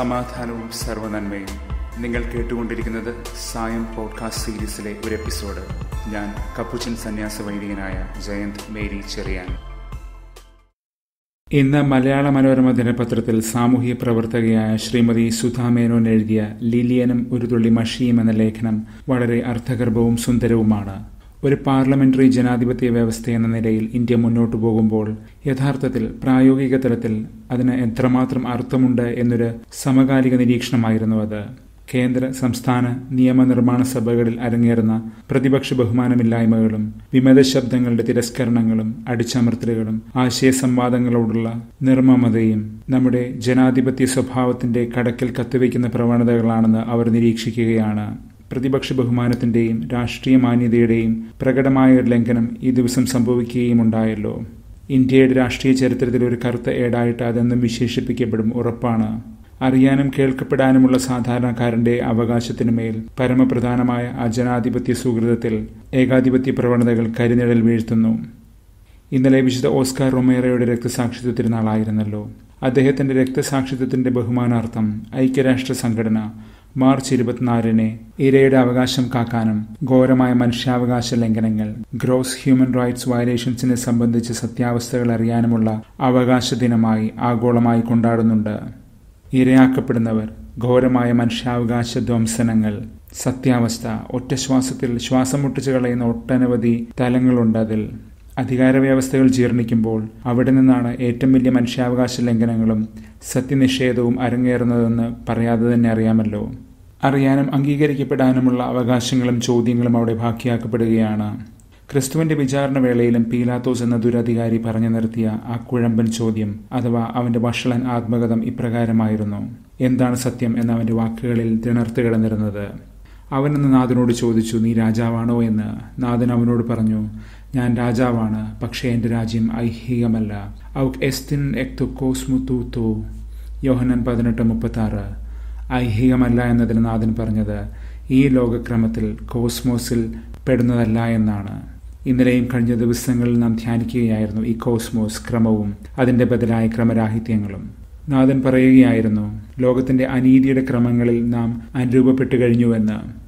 സമാധാനവും സർവനന്മയും നിങ്ങൾ കേട്ടുകൊണ്ടിരിക്കുന്നത് സായം പോഡ്കാസ്റ്റ് സീരീസിലെ ഒരു എപ്പിസോഡ്. ഞാൻ കപ്പുച്ചൻ സന്യാസ വൈദികനായ ജയന്ത് മേരി ചെറിയാൻ. ഇന്ന് മലയാള മനോരമ ദിനപത്രത്തിൽ സാമൂഹ്യ പ്രവർത്തകയായ ശ്രീമതി സുധാ മേനോൻ എഴുതിയ ലിലിയനും ഒരു തുള്ളി മഷിയും എന്ന ലേഖനം വളരെ അർത്ഥഗർഭവും സുന്ദരവുമാണ്. ഒരു പാർലമെന്ററി ജനാധിപത്യ വ്യവസ്ഥ എന്ന നിലയിൽ ഇന്ത്യ മുന്നോട്ടു പോകുമ്പോൾ യഥാർത്ഥത്തിൽ പ്രായോഗിക തലത്തിൽ അതിന് എത്രമാത്രം അർത്ഥമുണ്ട് എന്നൊരു സമകാലിക നിരീക്ഷണമായിരുന്നു അത്. കേന്ദ്ര സംസ്ഥാന നിയമനിർമ്മാണ സഭകളിൽ അരങ്ങേറുന്ന പ്രതിപക്ഷ ബഹുമാനമില്ലായ്മകളും വിമത ശബ്ദങ്ങളുടെ തിരസ്കരണങ്ങളും അടിച്ചമർത്തലുകളും ആശയ സംവാദങ്ങളോടുള്ള നിർമ്മമതയും നമ്മുടെ ജനാധിപത്യ സ്വഭാവത്തിന്റെ കടക്കിൽ കത്തിവയ്ക്കുന്ന പ്രവണതകളാണെന്ന് അവർ നിരീക്ഷിക്കുകയാണ്. പ്രതിപക്ഷ ബഹുമാനത്തിന്റെയും രാഷ്ട്രീയ മാന്യതയുടെയും പ്രകടമായ ഒരു ലംഘനം ഈ ദിവസം സംഭവിക്കുകയും ഉണ്ടായല്ലോ ഇന്ത്യയുടെ രാഷ്ട്രീയ ചരിത്രത്തിൽ ഒരു കറുത്ത ഏടായിട്ട് അതെന്നും വിശേഷിപ്പിക്കപ്പെടും ഉറപ്പാണ്. അറിയാനും കേൾക്കപ്പെടാനുമുള്ള സാധാരണക്കാരന്റെ അവകാശത്തിനുമേൽ പരമപ്രധാനമായ അജനാധിപത്യ ജനാധിപത്യ സുഹൃതത്തിൽ ഏകാധിപത്യ പ്രവണതകൾ കരിനിഴൽ വീഴ്ത്തുന്നു. ഇന്നലെ വിശുദ്ധ ഓസ്കാർ റൊമേറയുടെ രക്തസാക്ഷിത്വ തിരുനാളായിരുന്നല്ലോ. അദ്ദേഹത്തിന്റെ രക്തസാക്ഷിത്വത്തിന്റെ ബഹുമാനാർത്ഥം ഐക്യരാഷ്ട്ര സംഘടന മാർച്ച് ഇരുപത്തിനാലിന് ഇരയുടെ അവകാശം കാക്കാനും ഘോരമായ മനുഷ്യാവകാശ ലംഘനങ്ങൾ ഗ്രോസ് ഹ്യൂമൻ റൈറ്റ്സ് വയലേഷൻസിനെ സംബന്ധിച്ച സത്യാവസ്ഥകൾ അറിയാനുമുള്ള അവകാശ ദിനമായി ആഗോളമായി കൊണ്ടാടുന്നുണ്ട്. ഇരയാക്കപ്പെടുന്നവർ ഘോരമായ മനുഷ്യാവകാശ ധ്വംസനങ്ങൾ സത്യാവസ്ഥ ഒറ്റ ശ്വാസത്തിൽ ശ്വാസം മുട്ടിച്ചു കളയുന്ന ഒട്ടനവധി തലങ്ങളുണ്ട് അതിൽ. അധികാര വ്യവസ്ഥകൾ ജീർണിക്കുമ്പോൾ അവിടെ നിന്നാണ് ഏറ്റവും വലിയ മനുഷ്യാവകാശ ലംഘനങ്ങളും സത്യനിഷേധവും അരങ്ങേറുന്നതെന്ന് പറയാതെ തന്നെ അറിയാമല്ലോ. അറിയാനും അംഗീകരിക്കപ്പെടാനുമുള്ള അവകാശങ്ങളും ചോദ്യങ്ങളും അവിടെ ബാക്കിയാക്കപ്പെടുകയാണ്. ക്രിസ്തുവിന്റെ വിചാരണ വേളയിലും പീലാത്തോസ് എന്ന ദുരധികാരി പറഞ്ഞു നിർത്തിയ ആ കുഴമ്പൻ ചോദ്യം അഥവാ അവന്റെ വഷളൻ ആത്മകഥം ഇപ്രകാരമായിരുന്നു. എന്താണ് സത്യം എന്ന അവന്റെ വാക്കുകളിൽ തിണർത്തു കിടന്നിരുന്നത്? അവനെന്ന് നാഥനോട് ചോദിച്ചു നീ രാജാവാണോ? എന്ന് നാഥൻ അവനോട് പറഞ്ഞു ഞാൻ രാജാവാണ് പക്ഷേ എന്റെ രാജ്യം ഐഹികമല്ല. ഔക് എസ്തിൻ എക്തുക്കോസ്മുത്തൂത്തോ യോഹനൻ പതിനെട്ട് മുപ്പത്തി ആറ് ഐഹികമല്ല എന്നതിന് നാഥൻ പറഞ്ഞത് ഈ ലോകക്രമത്തിൽ കോസ്മോസിൽ പെടുന്നതല്ല എന്നാണ്. ഇന്നലെയും കഴിഞ്ഞ ദിവസങ്ങളിൽ നാം ധ്യാനിക്കുകയായിരുന്നു ഈ കോസ്മോസ് ക്രമവും അതിന്റെ ബദലായ ക്രമരാഹിത്യങ്ങളും. നാഥൻ പറയുകയായിരുന്നു ലോകത്തിന്റെ അനീതിയുടെ ക്രമങ്ങളിൽ നാം അനുരൂപപ്പെട്ടു കഴിഞ്ഞുവെന്ന്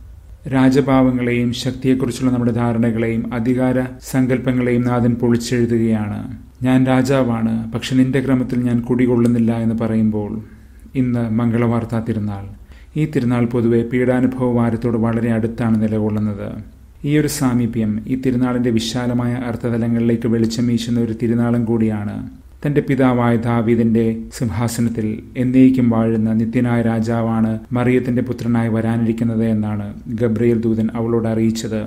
രാജഭാവങ്ങളെയും ശക്തിയെക്കുറിച്ചുള്ള നമ്മുടെ ധാരണകളെയും അധികാര സങ്കല്പങ്ങളെയും നാഥൻ പൊളിച്ചെഴുതുകയാണ്. ഞാൻ രാജാവാണ് പക്ഷെ നിന്റെ ക്രമത്തിൽ ഞാൻ കുടികൊള്ളുന്നില്ല എന്ന് പറയുമ്പോൾ ഇന്ന് മംഗളവാർത്താ തിരുനാൾ. ഈ തിരുനാൾ പൊതുവെ പീഡാനുഭവ വാരത്തോട് വളരെ അടുത്താണ് നിലകൊള്ളുന്നത്. ഈ ഒരു സാമീപ്യം ഈ തിരുനാളിന്റെ വിശാലമായ അർത്ഥതലങ്ങളിലേക്ക് വെളിച്ചം വീശുന്ന ഒരു തിരുനാളും കൂടിയാണ്. തന്റെ പിതാവായ ദാവീദിന്റെ സിംഹാസനത്തിൽ എന്നേക്കും വാഴുന്ന നിത്യനായ രാജാവാണ് മറിയത്തിന്റെ പുത്രനായി വരാനിരിക്കുന്നത് എന്നാണ് ഗബ്രിയേൽ ദൂതൻ അവളോട് അറിയിച്ചത്.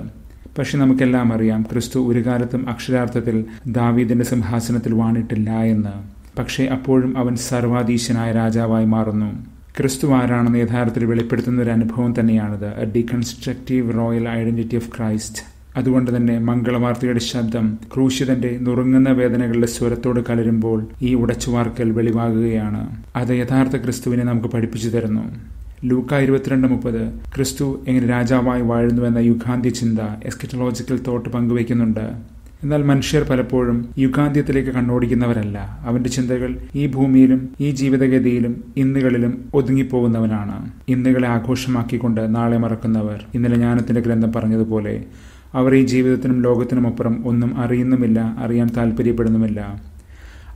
പക്ഷെ നമുക്കെല്ലാം അറിയാം ക്രിസ്തു ഒരു കാലത്തും അക്ഷരാർത്ഥത്തിൽ ദാവീദിന്റെ സിംഹാസനത്തിൽ വാണിട്ടില്ല എന്ന്. പക്ഷേ അപ്പോഴും അവൻ സർവാധീശനായ രാജാവായി മാറുന്നു. ക്രിസ്തു ആരാണെന്ന് യഥാർത്ഥത്തിൽ വെളിപ്പെടുത്തുന്ന ഒരു അനുഭവം തന്നെയാണിത് a deconstructive royal identity of Christ അതുകൊണ്ട് തന്നെ മംഗളവാർത്തയുടെ ശബ്ദം ക്രൂശിതന്റെ നുറുങ്ങുന്ന വേദനകളുടെ സ്വരത്തോട് കലരുമ്പോൾ ഈ ഉടച്ചുവാർക്കൽ വെളിവാകുകയാണ്. അത് യഥാർത്ഥ ക്രിസ്തുവിനെ നമുക്ക് പഠിപ്പിച്ചു തരുന്നു. ലൂക്ക ഇരുപത്തിരണ്ട് മുപ്പത് ക്രിസ്തു എങ്ങനെ രാജാവായി വാഴുന്നുവെന്ന യുഗാന്ത്യ ചിന്ത എസ്കിറ്റോളജിക്കൽ തോട്ട് പങ്കുവയ്ക്കുന്നുണ്ട്. എന്നാൽ മനുഷ്യർ പലപ്പോഴും യുഗാന്ത്യത്തിലേക്ക് കണ്ണോടിക്കുന്നവരല്ല. അവന്റെ ചിന്തകൾ ഈ ഭൂമിയിലും ഈ ജീവിതഗതിയിലും ഇന്നുകളിലും ഒതുങ്ങിപ്പോകുന്നവനാണ്. ഇന്നുകളെ ആഘോഷമാക്കിക്കൊണ്ട് നാളെ മറക്കുന്നവർ. ഇന്നലെ ജ്ഞാനത്തിന്റെ ഗ്രന്ഥം പറഞ്ഞതുപോലെ അവർ ഈ ജീവിതത്തിനും ലോകത്തിനുമപ്പുറം ഒന്നും അറിയുന്നുമില്ല അറിയാൻ താല്പര്യപ്പെടുന്നുമില്ല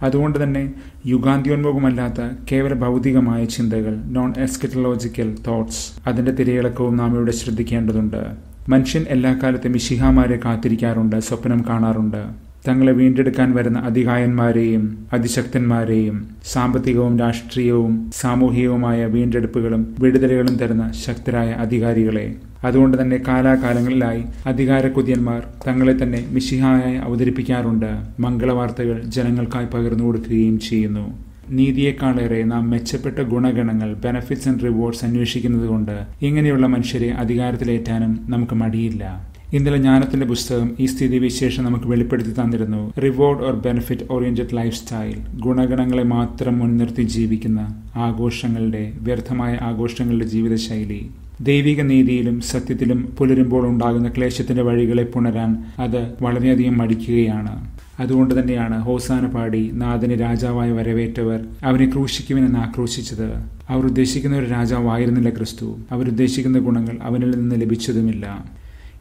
അതുകൊണ്ട് തന്നെ യുഗാന്ത്യോന്മുഖമല്ലാത്ത കേവല ഭൗതികമായ ചിന്തകൾ നോൺ എസ്കറ്റലോജിക്കൽ തോട്ട്സ് അതിന്റെ തിരയിളക്കവും നാം ഇവിടെ ശ്രദ്ധിക്കേണ്ടതുണ്ട്. മനുഷ്യൻ എല്ലാ കാലത്തും മിശിഹാമാരെ കാത്തിരിക്കാറുണ്ട് സ്വപ്നം കാണാറുണ്ട്. തങ്ങളെ വീണ്ടെടുക്കാൻ വരുന്ന അധികായന്മാരെയും അതിശക്തന്മാരെയും സാമ്പത്തികവും രാഷ്ട്രീയവും സാമൂഹികവുമായ വീണ്ടെടുപ്പുകളും വിടുതലുകളും തരുന്ന ശക്തരായ അധികാരികളെ അതുകൊണ്ട് തന്നെ കാലാകാലങ്ങളിലായി അധികാര കുതിയന്മാർ തങ്ങളെ തന്നെ മിശിഹായായി അവതരിപ്പിക്കാറുണ്ട്. മംഗളവാർത്തകൾ ജനങ്ങൾക്കായി പകർന്നു കൊടുക്കുകയും ചെയ്യുന്നു. നീതിയേക്കാളേറെ നാം മെച്ചപ്പെട്ട ഗുണഗണങ്ങൾ ബെനഫിറ്റ്സ് ആൻഡ് റിവാർഡ്സ് അന്വേഷിക്കുന്നത് കൊണ്ട് ഇങ്ങനെയുള്ള മനുഷ്യരെ അധികാരത്തിലേറ്റാനും നമുക്ക് മടിയില്ല. ഇന്നലെ ജ്ഞാനത്തിന്റെ പുസ്തകം ഈ സ്ഥിതിവിശേഷം നമുക്ക് വെളിപ്പെടുത്തി തന്നിരുന്നു. Reward or benefit oriented life style ഗുണഗണങ്ങളെ മാത്രം മുൻനിർത്തി ജീവിക്കുന്ന ആഘോഷങ്ങളുടെ വ്യർത്ഥമായ ആഘോഷങ്ങളുടെ ജീവിതശൈലി. ദൈവിക നീതിയിലും സത്യത്തിലും പുലരുമ്പോൾ ഉണ്ടാകുന്ന ക്ലേശത്തിന്റെ വഴികളെ പുണരാൻ അത് വളരെയധികം മടിക്കുകയാണ്. അതുകൊണ്ട് തന്നെയാണ് ഹോസാന പാടി നാഥന് രാജാവായി വരവേറ്റവർ അവനെ ക്രൂശിക്കുമെന്ന് ആക്രോശിച്ചത്. അവർ ഉദ്ദേശിക്കുന്ന ഒരു രാജാവായിരുന്നില്ല ക്രിസ്തു. അവരുദ്ദേശിക്കുന്ന ഗുണങ്ങൾ അവനിൽ നിന്ന് ലഭിച്ചതുമില്ല.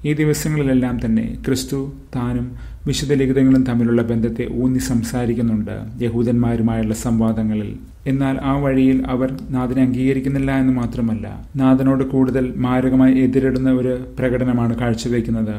ഈ ദിവസങ്ങളിലെല്ലാം തന്നെ ക്രിസ്തു താനും വിശുദ്ധ ലിഖിതങ്ങളും തമ്മിലുള്ള ബന്ധത്തെ ഊന്നി സംസാരിക്കുന്നുണ്ട് യഹൂദന്മാരുമായുള്ള സംവാദങ്ങളിൽ. എന്നാൽ ആ വഴിയിൽ അവർ നാഥനെ അംഗീകരിക്കുന്നില്ല എന്ന് മാത്രമല്ല നാഥനോട് കൂടുതൽ മാരകമായി എതിരിടുന്ന ഒരു പ്രകടനമാണ് കാഴ്ചവെക്കുന്നത്.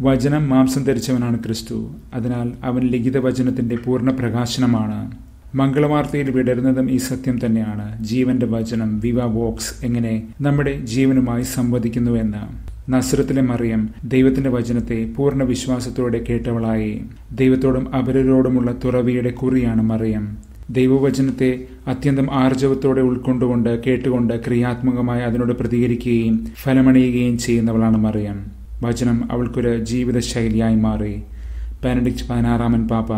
വചനം മാംസം ധരിച്ചവനാണ് ക്രിസ്തു അതിനാൽ അവൻ ലിഖിത വചനത്തിന്റെ പൂർണ പ്രകാശനമാണ്. മംഗളവാർത്തയിൽ വിടരുന്നതും ഈ സത്യം തന്നെയാണ്. ജീവന്റെ വചനം വിവ വോക്സ് എങ്ങനെ നമ്മുടെ ജീവനുമായി സംവദിക്കുന്നുവെന്ന് നസ്രത്തിലെ മറിയം ദൈവത്തിന്റെ വചനത്തെ പൂർണ വിശ്വാസത്തോടെ കേട്ടവളായി. ദൈവത്തോടും അപരരോടുമുള്ള തുറവിയുടെ കുറിയാണ് മറിയം. ദൈവവചനത്തെ അത്യന്തം ആർജവത്തോടെ ഉൾക്കൊണ്ടുകൊണ്ട് കേട്ടുകൊണ്ട് ക്രിയാത്മകമായി അതിനോട് പ്രതികരിക്കുകയും ഫലമണിയുകയും ചെയ്യുന്നവളാണ് മറിയം. വചനം അവൾക്കൊരു ജീവിതശൈലിയായി മാറി. പാനഡിക്സ് പതിനാറാമൻ പാപ്പ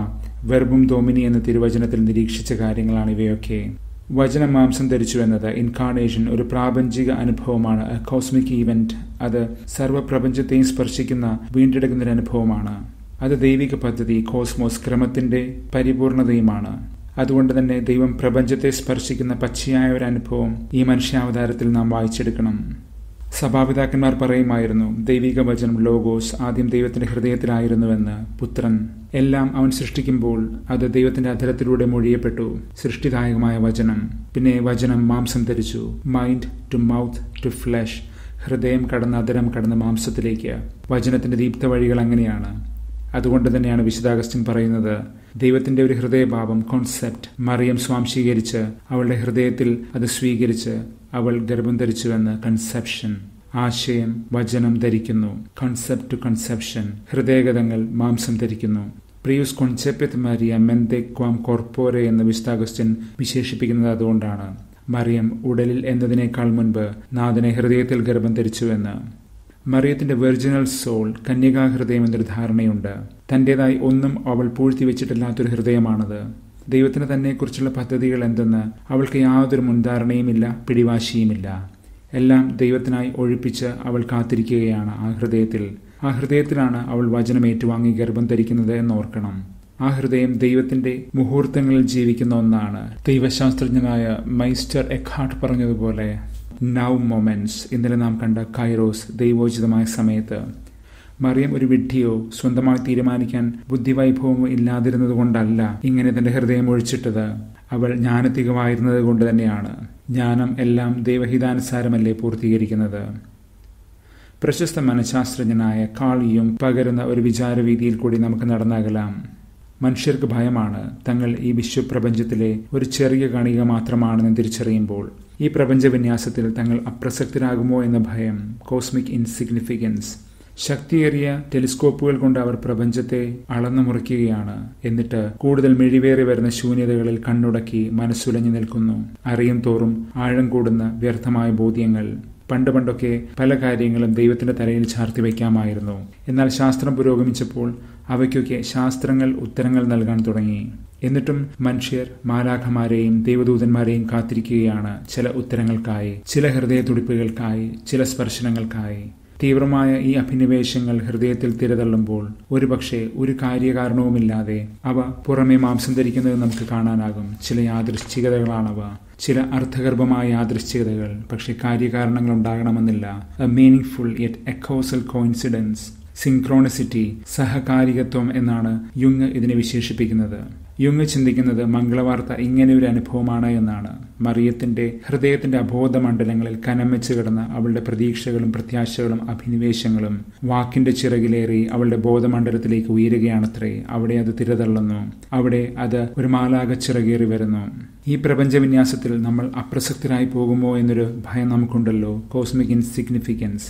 വെർബും ദോമിനി എന്ന തിരുവചനത്തിൽ നിരീക്ഷിച്ച കാര്യങ്ങളാണ് ഇവയൊക്കെ. വചനം മാംസം ധരിച്ചു എന്നത് ഇൻകാർണേഷൻ ഒരു പ്രാപഞ്ചിക അനുഭവമാണ്. കോസ്മിക് ഈവന്റ് അത് സർവപ്രപഞ്ചത്തെയും സ്പർശിക്കുന്ന വീണ്ടെടുക്കുന്ന ഒരു അനുഭവമാണ്. അത് ദൈവിക പദ്ധതി കോസ്മോസ് ക്രമത്തിന്റെ പരിപൂർണതയുമാണ്. അതുകൊണ്ട് തന്നെ ദൈവം പ്രപഞ്ചത്തെ സ്പർശിക്കുന്ന പച്ചയായ ഒരു അനുഭവം ഈ മനുഷ്യാവതാരത്തിൽ നാം വായിച്ചെടുക്കണം. സഭാപിതാക്കന്മാർ പറയുമായിരുന്നു ദൈവിക വചനം ലോഗോസ് ആദ്യം ദൈവത്തിന്റെ ഹൃദയത്തിലായിരുന്നുവെന്ന്. പുത്രൻ എല്ലാം അവൻ സൃഷ്ടിക്കുമ്പോൾ അത് ദൈവത്തിന്റെ അധരത്തിലൂടെ മൊഴിയപ്പെട്ടു. സൃഷ്ടിദായകമായ വചനം. പിന്നെ വചനം മാംസം ധരിച്ചു. Mind to mouth to flesh ഹൃദയം കടന്ന് അധരം കടന്ന് മാംസത്തിലേക്ക്. വചനത്തിന്റെ ദീപ്ത വഴികൾ അങ്ങനെയാണ്. അതുകൊണ്ട് തന്നെയാണ് വിശുദ്ധാഗസ്റ്റിൻ പറയുന്നത് ദൈവത്തിന്റെ ഒരു ഹൃദയഭാവം കോൺസെപ്റ്റ് മറിയം സ്വാംശീകരിച്ച് അവളുടെ ഹൃദയത്തിൽ അത് സ്വീകരിച്ച് അവൾ ഗർഭം ധരിച്ചുവെന്ന് കൺസെപ്ഷൻ ആശയം വചനം ധരിക്കുന്നു. കൺസെപ്റ്റ് ടു കൺസെപ്ഷൻ ഹൃദയഗതങ്ങൾ മാംസം ധരിക്കുന്നു. പ്രിയൂസ് കൊൺസെപ്റ്റ് മരിയ മെന്തെ ക്വാം കോർപ്പോരെ എന്ന് വിശുദ്ധാഗസ്റ്റിൻ വിശേഷിപ്പിക്കുന്നത് അതുകൊണ്ടാണ്. മറിയം ഉടലിൽ എന്നതിനേക്കാൾ മുൻപ് നാഥനെ ഹൃദയത്തിൽ ഗർഭം ധരിച്ചുവെന്ന്. മറിയത്തിന്റെ വെർജിനൽ സോൾ കന്യകാ ഹൃദയം എന്നൊരു ധാരണയുണ്ട്. തന്റേതായി ഒന്നും അവൾ പൂഴ്ത്തി വെച്ചിട്ടില്ലാത്തൊരു ഹൃദയമാണത്. ദൈവത്തിന് തന്നെക്കുറിച്ചുള്ള പദ്ധതികൾ എന്തെന്ന് അവൾക്ക് യാതൊരു മുൻധാരണയുമില്ല പിടിവാശിയുമില്ല. എല്ലാം ദൈവത്തിനായി ഒഴിപ്പിച്ച് അവൾ കാത്തിരിക്കുകയാണ് ആ ഹൃദയത്തിൽ. ആ ഹൃദയത്തിലാണ് അവൾ വചനം ഏറ്റുവാങ്ങി ഗർഭം ധരിക്കുന്നത് എന്നോർക്കണം. ആ ഹൃദയം ദൈവത്തിന്റെ മുഹൂർത്തങ്ങളിൽ ജീവിക്കുന്ന ഒന്നാണ്. ദൈവശാസ്ത്രജ്ഞനായ മൈസ്റ്റർ എഖാട്ട് പറഞ്ഞതുപോലെ നൗ മൊമെന്റ്സ് ഇന്നലെ നാം കണ്ട കൈറോസ് ദൈവോചിതമായ സമയത്ത്. മറിയം ഒരു വിഡ്ഢിയോ സ്വന്തമായി തീരുമാനിക്കാൻ ബുദ്ധിവൈഭവമോ ഇല്ലാതിരുന്നത് കൊണ്ടല്ല ഇങ്ങനെ തന്റെ ഹൃദയം ഒഴിച്ചിട്ടത്. അവൾ ജ്ഞാനത്തികമായിരുന്നത് കൊണ്ട് തന്നെയാണ്. ജ്ഞാനം എല്ലാം ദൈവഹിതാനുസാരമല്ലേ പൂർത്തീകരിക്കുന്നത്? പ്രശസ്ത മനഃശാസ്ത്രജ്ഞനായ കാളിയും പകരുന്ന ഒരു വിചാരവീതിയിൽ കൂടി നമുക്ക് നടന്നാകലാം. മനുഷ്യർക്ക് ഭയമാണ്. തങ്ങൾ ഈ വിശ്വപ്രപഞ്ചത്തിലെ ഒരു ചെറിയ കണിക മാത്രമാണെന്ന് തിരിച്ചറിയുമ്പോൾ ഈ പ്രപഞ്ചവിന്യാസത്തിൽ തങ്ങൾ അപ്രസക്തരാകുമോ എന്ന ഭയം കോസ്മിക് ഇൻസിഗ്നിഫിക്കൻസ് ശക്തിയേറിയ ടെലിസ്കോപ്പുകൾ കൊണ്ട് അവർ പ്രപഞ്ചത്തെ അളന്നു മുറിക്കുകയാണ്. എന്നിട്ട് കൂടുതൽ മിഴിവേറി വരുന്ന ശൂന്യതകളിൽ കണ്ണുടക്കി മനസ്സുലഞ്ഞു നിൽക്കുന്നു. അറിയും തോറും ആഴം കൂടുന്ന വ്യർത്ഥമായ ബോധ്യങ്ങൾ. പണ്ട് പണ്ടൊക്കെ പല കാര്യങ്ങളും ദൈവത്തിന്റെ തലയിൽ ചാർത്തി വയ്ക്കാമായിരുന്നു. എന്നാൽ ശാസ്ത്രം പുരോഗമിച്ചപ്പോൾ അവയ്ക്കൊക്കെ ശാസ്ത്രങ്ങൾ ഉത്തരങ്ങൾ നൽകാൻ തുടങ്ങി. എന്നിട്ടും മനുഷ്യർ മാലാഖമാരെയും ദൈവദൂതന്മാരെയും കാത്തിരിക്കുകയാണ് ചില ഉത്തരങ്ങൾക്കായി ചില ഹൃദയ തുടിപ്പുകൾക്കായി ചില സ്പർശനങ്ങൾക്കായി. തീവ്രമായ ഈ അഭിനിവേശങ്ങൾ ഹൃദയത്തിൽ തിരതള്ളുമ്പോൾ ഒരുപക്ഷെ ഒരു കാര്യകാരണവുമില്ലാതെ അവ പുറമെ മാംസം ധരിക്കുന്നത് നമുക്ക് കാണാനാകും. ചില യാദൃശ്ചികതകളാണവ. ചില അർത്ഥഗർഭമായ യാദൃശ്ചികതകൾ. പക്ഷെ കാര്യകാരണങ്ങൾ ഉണ്ടാകണമെന്നില്ല. A meaningful yet acausal coincidence synchronicity സഹകാരികത്വം എന്നാണ് യുങ് ഇതിനെ വിശേഷിപ്പിക്കുന്നത്. യുങ് ചിന്തിക്കുന്നത് മംഗളവാർത്ത ഇങ്ങനെ ഒരു അനുഭവമാണ് എന്നാണ്. മറിയത്തിന്റെ ഹൃദയത്തിന്റെ അബോധ മണ്ഡലങ്ങളിൽ കനമിച്ചു കിടന്ന അവളുടെ പ്രതീക്ഷകളും പ്രത്യാശകളും അഭിനിവേശങ്ങളും വാക്കിന്റെ ചിറകിലേറി അവളുടെ ബോധമണ്ഡലത്തിലേക്ക് ഉയരുകയാണത്രേ. അവിടെ അത് തിരതള്ളുന്നു. അവിടെ അത് ഒരു മാലാക ചിറകേറി വരുന്നു. ഈ പ്രപഞ്ചവിന്യാസത്തിൽ നമ്മൾ അപ്രസക്തരായി പോകുമോ എന്നൊരു ഭയം നമുക്കുണ്ടല്ലോ. Cosmic insignificance.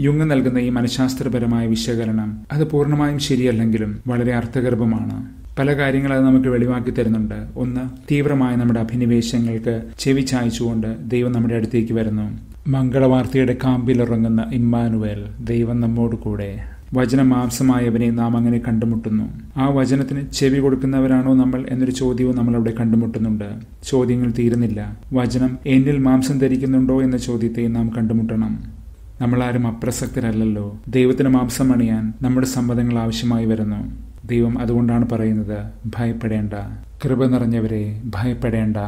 യുങ് നൽകുന്ന ഈ മനഃശാസ്ത്രപരമായ വിശകലനം അത് പൂർണമായും ശരിയല്ലെങ്കിലും വളരെ അർത്ഥഗർഭമാണ്. പല കാര്യങ്ങൾ അത് നമുക്ക് വെളിവാക്കി തരുന്നുണ്ട്. ഒന്ന് തീവ്രമായ നമ്മുടെ അഭിനിവേശങ്ങൾക്ക് ചെവി ചായച്ചുകൊണ്ട് ദൈവം നമ്മുടെ അടുത്തേക്ക് വരുന്നു. മംഗളവാർത്തയുടെ കാമ്പിലിറങ്ങുന്ന ഇമ്മാനുവേൽ ദൈവം നമ്മോട് കൂടെ. വചന മാംസമായവനെ നാം അങ്ങനെ കണ്ടുമുട്ടുന്നു. ആ വചനത്തിന് ചെവി കൊടുക്കുന്നവരാണോ നമ്മൾ എന്നൊരു ചോദ്യവും നമ്മൾ അവിടെ കണ്ടുമുട്ടുന്നുണ്ട്. ചോദ്യങ്ങൾ തീരുന്നില്ല. വചനം എന്നിൽ മാംസം ധരിക്കുന്നുണ്ടോ എന്ന ചോദ്യത്തെ നാം കണ്ടുമുട്ടണം. നമ്മളാരും അപ്രസക്തരല്ലല്ലോ. ദൈവത്തിന് മാംസം അണിയാൻ നമ്മുടെ സമ്മതങ്ങൾ ആവശ്യമായി വരുന്നു. ദൈവം അതുകൊണ്ടാണ് പറയുന്നത് ഭയപ്പെടേണ്ട. കൃപ നിറഞ്ഞവരെ ഭയപ്പെടേണ്ട.